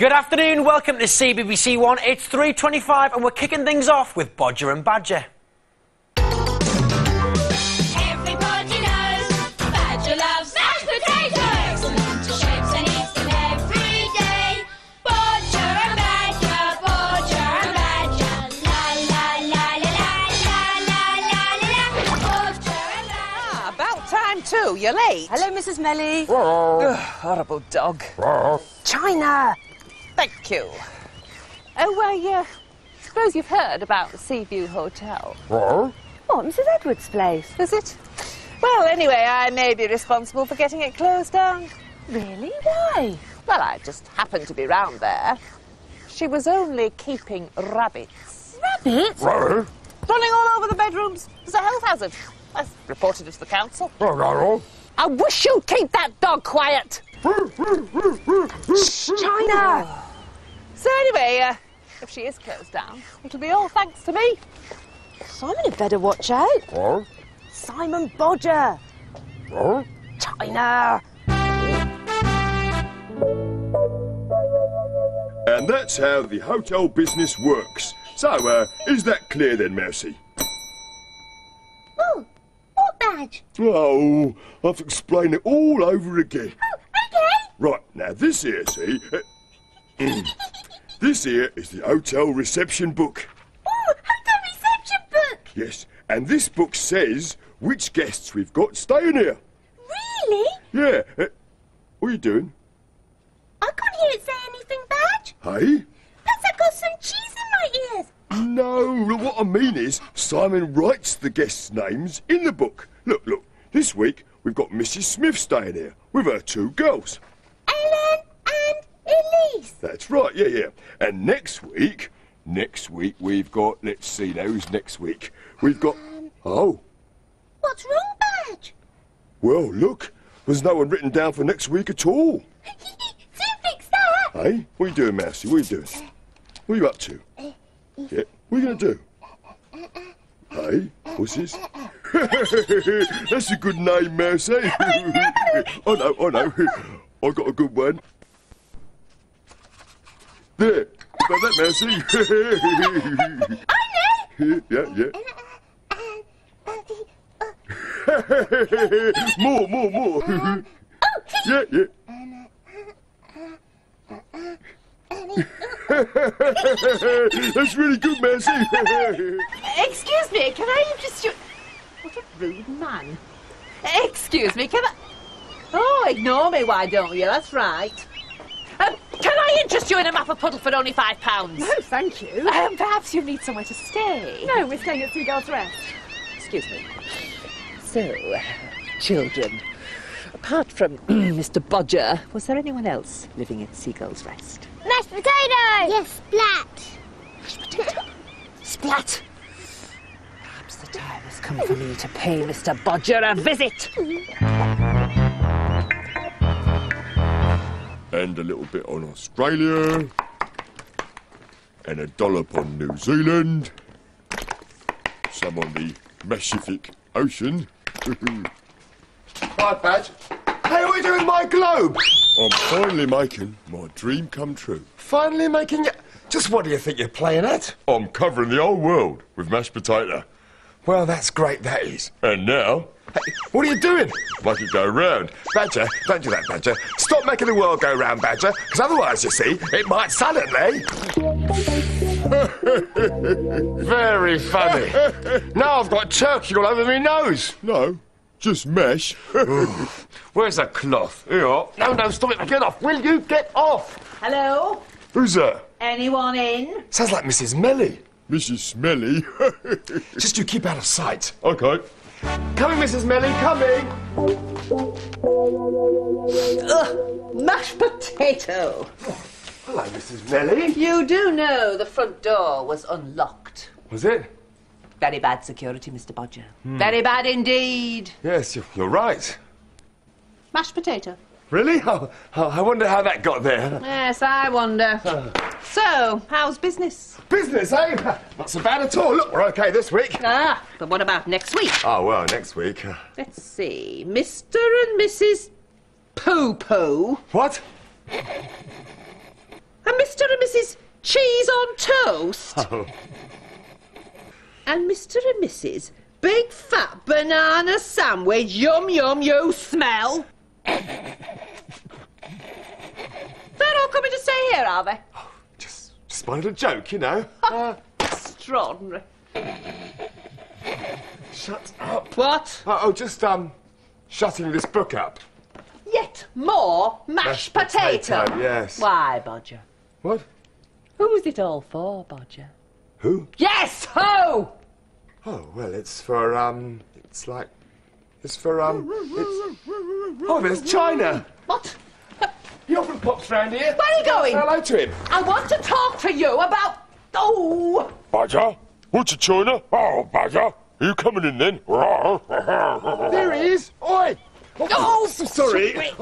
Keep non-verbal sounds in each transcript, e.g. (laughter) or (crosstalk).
Good afternoon, welcome to CBBC One. It's 3.25 and we're kicking things off with Bodger and Badger. Everybody knows Badger loves mashed potatoes. Excellent to shapes and eats them every day. Bodger and Badger, Bodger and Badger. La la la la la la la la la la. Bodger and Badger. Ah, about time too. You're late. Hello, Mrs. Melly. Ugh, (sighs) horrible dog. China. Thank you. Oh, I uh, suppose you've heard about the Seaview Hotel. What, Mrs. Edwards' place? Is it? Well, anyway, I may be responsible for getting it closed down. Really? Why? Well, I just happened to be round there. She was only keeping rabbits. Rabbits? Running all over the bedrooms. It's a health hazard. I reported it to the council. I wish you'd keep that dog quiet. (laughs) China. So anyway, uh, if she is closed down, it'll be all thanks to me. Simon had better watch out. Simon Bodger. China. And that's how the hotel business works. So, uh, is that clear then, Mercy? Oh, what badge? Oh, I have to explain it all over again. Oh, okay. Right, now this here, see? uh, (clears throat) this here is the hotel reception book. Oh, hotel reception book. Yes, and this book says which guests we've got staying here. Really? Yeah, uh, what are you doing? I can't hear it say anything, badge. Hey? Perhaps I've got some cheese in my ears. No, what I mean is Simon writes the guests' names in the book. Look, look, this week we've got Mrs. Smith staying here with her two girls. Ellen and Elise. That's right, yeah, yeah. And next week, next week we've got, let's see now, who's next week? We've got, um, oh, What's wrong, badge? well, look, there's no one written down for next week at all. Soon fix that. Hey, what are you doing, Mousy? What are you doing? Uh, what are you up to? Uh, uh, yeah, what are you going to do? Hey, what's this? (laughs) That's a good name, Mousy. (laughs) (laughs) I know, I know. I got a good one. There, about that, Mousy. I know. yeah, yeah. more, more, more. yeah, yeah. (laughs) That's really good, Mercy. (laughs) Excuse me, can I interest you? What a rude man. Excuse me, can I? Oh, ignore me, why don't you? That's right. Can I interest you in a map of Puddleford only five pounds? Oh, thank you. Um, perhaps you need somewhere to stay. No, we're staying at Seagull's Rest. Excuse me. So, children, apart from (clears throat) Mr. Bodger, was there anyone else living at Seagull's Rest? Mashed potato. Yes, splat. Mashed potato? Splat! Perhaps the time has come for me to pay Mr. Bodger a visit. (laughs) and a little bit on Australia. And a dollop on New Zealand. Some on the Pacific Ocean. Hi, Badge. Hey, what are you doing with my globe? I'm finally making my dream come true. Finally making it. Just what do you think you're playing at? I'm covering the whole world with mashed potato. Well, that's great, that is. And now, Hey, what are you doing? make it go round. Badger, don't do that, Badger. Stop making the world go round, Badger, because otherwise, you see, it might suddenly. (laughs) Very funny. now I've got turkey all over my nose. No, just mesh. Where's the cloth? Here. Oh. No, no, stop it. Get off. Will you get off? Hello? Who's that? Anyone in? Sounds like Mrs. Melly. Mrs. Smelly. (laughs) Just you keep out of sight. okay. Coming, Mrs. Melly, coming. Ugh, mashed potato. Hello, Mrs. Melly. You do know the front door was unlocked. Was it? Very bad security, Mr. Bodger. Hmm. Very bad indeed. Yes, you're, you're right. Mashed potato. Really? Oh, oh, I wonder how that got there. Yes, I wonder. So, how's business? Business, eh? Not so bad at all. Look, we're okay this week. Ah, but what about next week? Oh, well, next week. uh, Let's see. Mr. and Mrs. Poo Poo What? and Mr. and Mrs. Cheese on toast. Oh. And Mr. and Mrs. Big fat banana sandwich. Yum yum, you smell. They're all coming to stay here, are they? Oh, Just, just my little joke, you know. (laughs) Extraordinary. Shut up. What? Oh, oh, just um, shutting this book up. Yet more mashed, Mashed potato. potato, yes. Why, Bodger? What? Who's it all for, Bodger? Who? Yes, who? Oh well, it's for um, it's like, it's for um, it's. Oh, there's China. What? He often pops round here. Where are you going? Hello to him. I want to talk to you about. Oh! Badger? What's it, China? Oh, Badger. Are you coming in then? (laughs) There he is. Oi. Oh, so sorry. Sweet!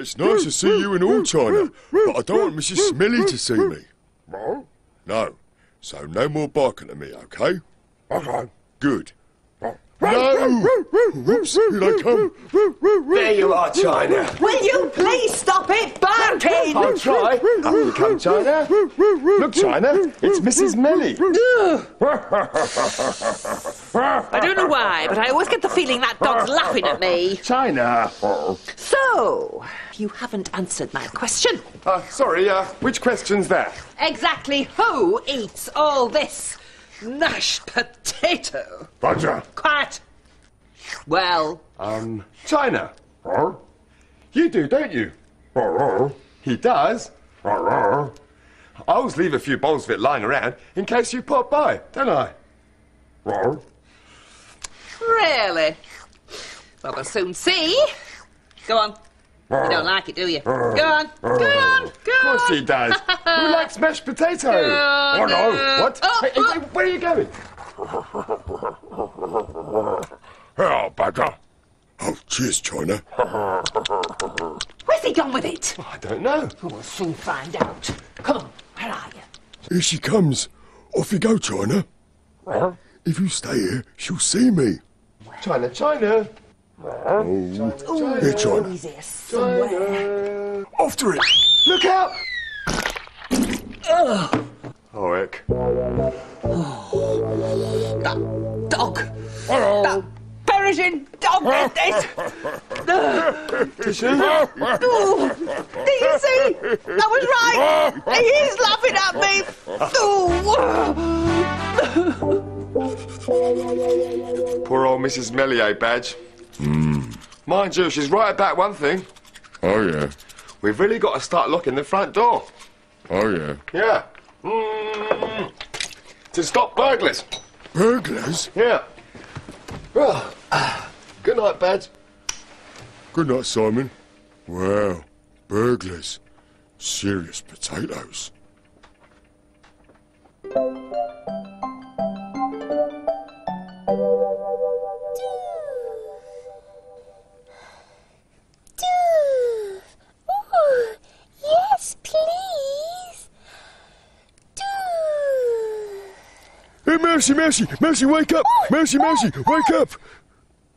it's nice to see you in all, China, but I don't want Mrs. Smelly to see me. No? No. So no more barking at me, okay? Okay. Good. No! Here they come. There you are, China. Will you please stop it barking? I'll try. Up you come, China. Look, China, it's Mrs. Melly. I don't know why, but I always get the feeling that dog's laughing at me. China. So, you haven't answered my question. Uh, sorry, uh, which question's that? Exactly who eats all this mashed potato? Badger. Quiet. Well, Um, China. You do, don't you? He does. I always leave a few bowls of it lying around in case you pop by, don't I? really? Well, we'll soon see. Go on. You don't like it, do you? Go on. Go on. go Of course on. he does. (laughs) Who likes mashed potato? Oh, no. What? Oh, Hey, hey, oh. hey, where are you going? Oh, Badger. Oh, cheers, China. Where's he gone with it? I don't know. Oh, we'll soon find out. Come on. Where are you? Here she comes. Off you go, China. Well? If you stay here, she'll see me. China, China. Here, China. He's here somewhere. After it. Look out! Oh, heck. That dog. That perishing dog did this. Did you? Oh, did you see? That was right. He is laughing at me. Oh. Poor old Mrs. Mellier badge. Mind you, she's right about one thing. Oh, yeah. We've really got to start locking the front door. Oh, yeah. Yeah. Mm. To stop burglars. Burglars? Yeah. Well, good night, Badge. Good night, Simon. Well, burglars. Serious potatoes. Hey, Mousy, Mousy, Mousy, wake up! Mousy, Mousy, wake up!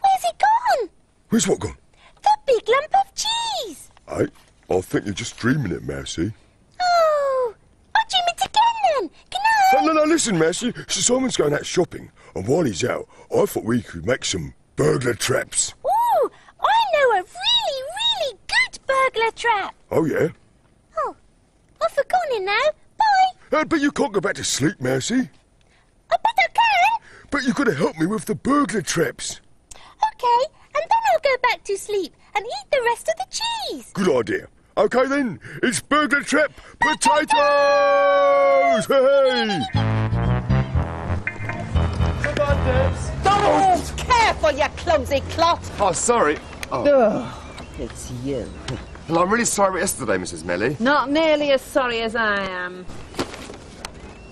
Where's it gone? Where's what gone? The big lump of cheese. Hey, I think you're just dreaming it, Mousy. Oh, I'll dream it again then. Good night. No, no, no, listen, Mousy. So Simon's going out shopping, and while he's out, I thought we could make some burglar traps. Ooh, I know a really, really good burglar trap. Oh, yeah? Oh, I've forgotten it now. Bye. Uh, but you can't go back to sleep, Mousy. I bet I can. But you've got to help me with the burglar traps. Okay, and then I'll go back to sleep and eat the rest of the cheese. Good idea. Okay, then, it's burglar trap potatoes! Hey! Goodbye, Debs. Oh, careful, you clumsy clot. Oh, sorry. Oh. It's you. Well, I'm really sorry yesterday, Mrs. Melly. Not nearly as sorry as I am.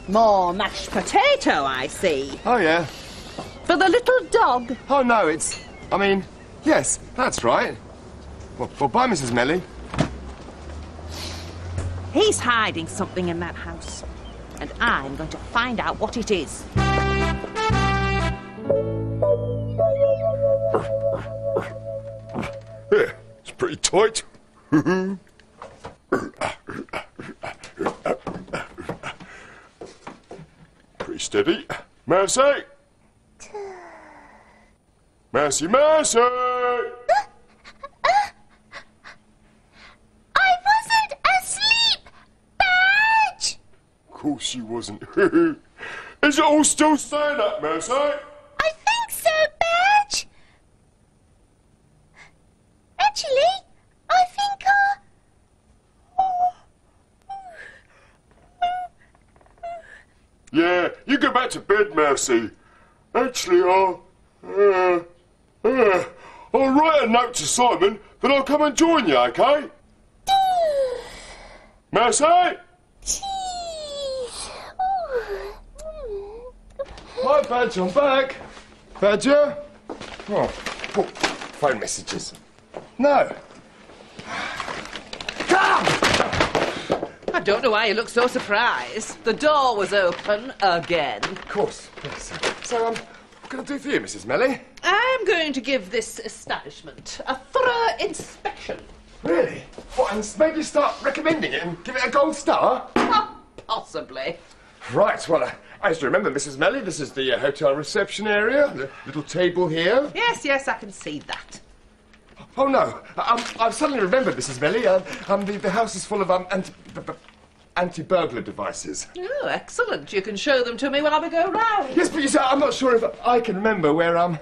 More mashed potato, I see. Oh, yeah. For the little dog. Oh, no, it's... I mean, yes, that's right. Well, well bye, Mrs. Melly. He's hiding something in that house. And I'm going to find out what it is. Yeah, it's pretty tight. (laughs) Mercy. Mercy, Mercy. I wasn't asleep, Badge! Of course you wasn't. (laughs) Is it all still staying up, Mercy? I think so, Badge. Actually, I think, uh... Yeah, you go back to bed, Mercy. Actually, I'll. Uh, uh, I'll write a note to Simon that I'll come and join you, okay? Mercy? Hi, Badger, I'm back. Badger? Oh, oh, phone messages. No. I (laughs) don't know why you look so surprised. The door was open again. Of course, yes. So, um, what can I do for you, Mrs. Melly? I'm going to give this establishment a thorough inspection. Really? What, and maybe start recommending it and give it a gold star? Possibly. Right, well, uh, as you remember, Mrs. Melly, this is the uh, hotel reception area. The little table here. Yes, yes, I can see that. Oh, no. Um, I've suddenly remembered, Mrs. Melly. Um, um, the, the house is full of um, b- anti-burglar devices. Oh, excellent. You can show them to me while we go round. Yes, but you see, I'm not sure if I can remember where um,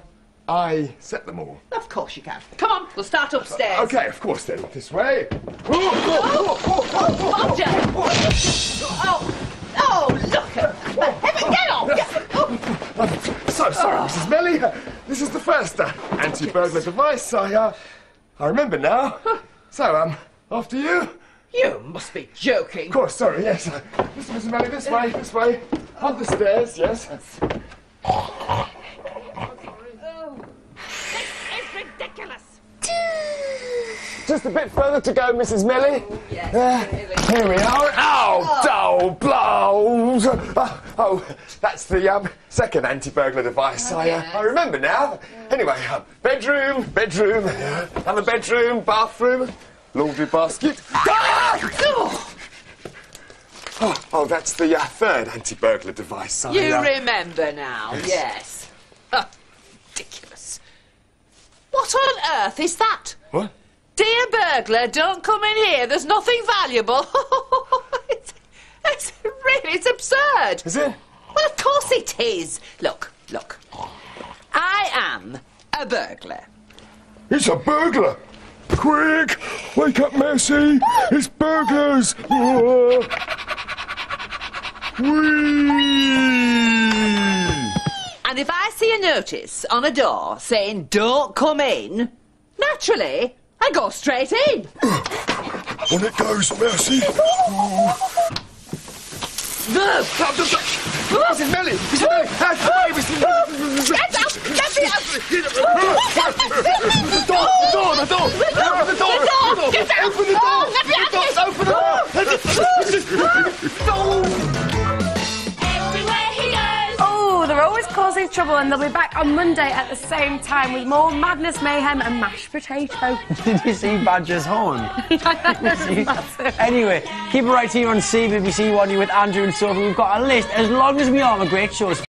I set them all. Of course you can. Come on, we'll start upstairs. Okay, of course then. This way. Oh, oh, oh, oh, oh, Roger! Oh, oh, look at that. Heaven, get off! Get- oh. So sorry, Mrs. Melly. Uh, This is the first uh, anti-burglar device. I, uh, I remember now. So, um, after you. Of You must be joking. Of course, sorry, yes. This, Mrs. Melly, this way, this way. Up the stairs, yes. It's ridiculous. Just a bit further to go, Mrs. Melly. Yes, Uh, here we are. Oh, dull blows. Uh, oh, that's the um, second anti-burglar device. I, uh, I remember now. Anyway, uh, bedroom, bedroom, another bedroom, bathroom, laundry basket. Ah! Oh, oh, that's the uh, third anti-burglar device. I, You uh, remember now, yes. Huh, Ridiculous. What on earth is that? What? Dear burglar, don't come in here. There's nothing valuable. (laughs) it's, it's really, it's absurd. Is it? Well, of course it is. Look, look. I am a burglar. It's a burglar! Quick! Wake up, Mercy! It's burglars! Oh. And if I see a notice on a door saying don't come in, naturally, I go straight in. On it goes, Mercy! No. Mrs. Melly! Melly! Trouble, and they'll be back on Monday at the same time with more madness, mayhem, and mashed potato. (laughs) Did you see Badger's horn? (laughs) anyway, keep it right here on CBBC One. You with Andrew and Sophie. We've got a list as long as we are on great shows.